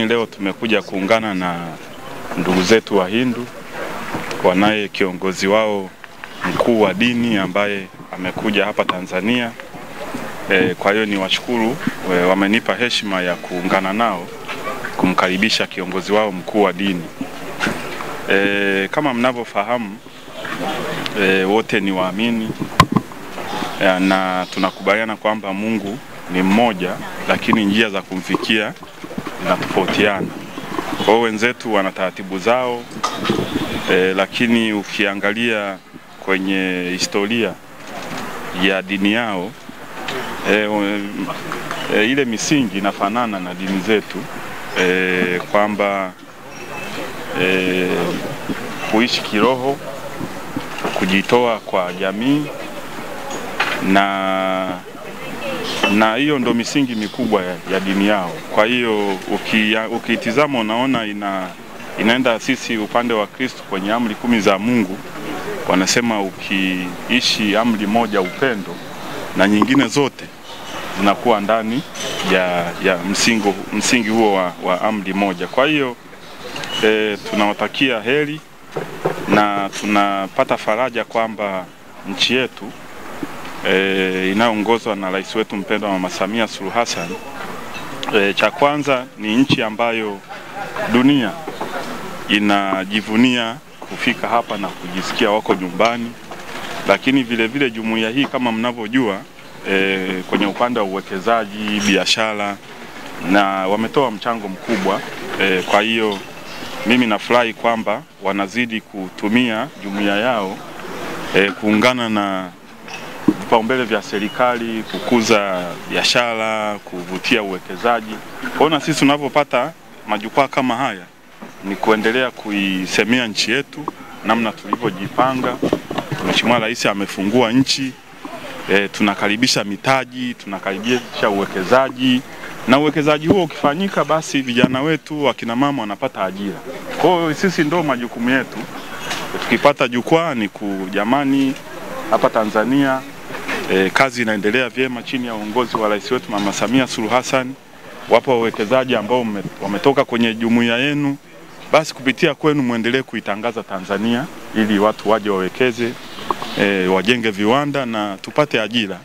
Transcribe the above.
Leo tumekuja kuungana na ndugu zetu wa Hindu wanaye kiongozi wao mkuu wa dini ambaye amekuja hapa Tanzania. E, kwa hiyo ni washukuru e, wamenipa heshima ya kuungana nao kumkaribisha kiongozi wao mkuu wa dini. E, kama mnavyofahamu e, wote ni waamini e, na tunakubaliana kwamba Mungu ni mmoja, lakini njia za kumfikia zinatofautiana. Kwa hiyo wenzetu wana taratibu zao e, lakini ukiangalia kwenye historia ya dini yao e, e, ile misingi inafanana na dini zetu e, kwamba e, kuishi kiroho, kujitoa kwa jamii na na hiyo ndo misingi mikubwa ya, ya dini yao. Kwa hiyo ukiitizama unaona ina, inaenda sisi upande wa Kristo kwenye amri kumi za Mungu, wanasema ukiishi amri moja upendo, na nyingine zote zinakuwa ndani ya, ya msingi, msingi huo wa, wa amri moja. Kwa hiyo e, tunawatakia heri na tunapata faraja kwamba nchi yetu E, inayoongozwa na rais wetu mpendwa Mama Samia Suluhu Hassan. E, cha kwanza ni nchi ambayo dunia inajivunia kufika hapa na kujisikia wako nyumbani, lakini vile vile jumuiya hii kama mnavyojua, e, kwenye upande wa uwekezaji, biashara na wametoa mchango mkubwa e, kwa hiyo mimi nafurahi kwamba wanazidi kutumia jumuiya yao e, kuungana na vipaumbele vya serikali kukuza biashara, kuvutia uwekezaji. Kwa na sisi tunavyopata majukwaa kama haya ni kuendelea kuisemea nchi yetu namna tulivyojipanga. Mheshimiwa Rais amefungua nchi e, tunakaribisha mitaji, tunakaribisha uwekezaji na uwekezaji huo ukifanyika, basi vijana wetu, wakina mama wanapata ajira. Kwa hiyo sisi ndo majukumu yetu, tukipata jukwaa ni kujamani hapa Tanzania E, kazi inaendelea vyema chini ya uongozi wa rais wetu Mama Samia Suluhu Hassan. Wapo wawekezaji ambao wametoka kwenye jumuiya yenu, basi kupitia kwenu mwendelee kuitangaza Tanzania ili watu waje wawekeze, e, wajenge viwanda na tupate ajira.